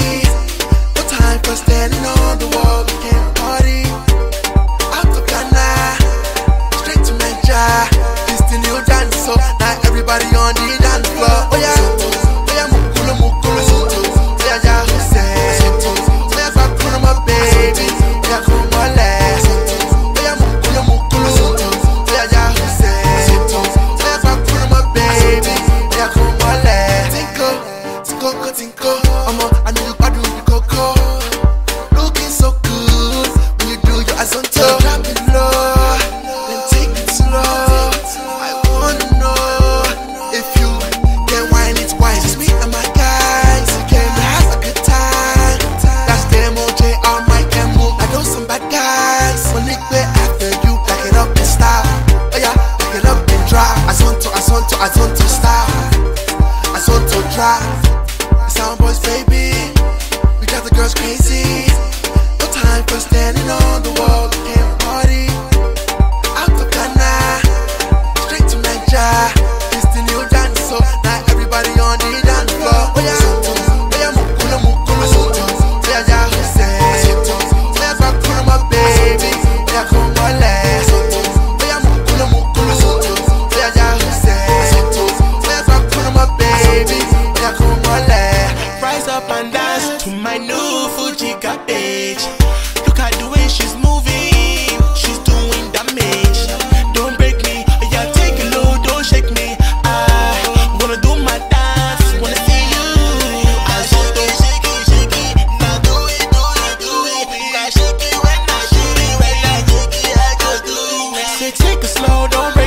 me. But time for standing on the wall again. baby. We got the girls crazy. No time for standing on the wall and party. take it slow, don't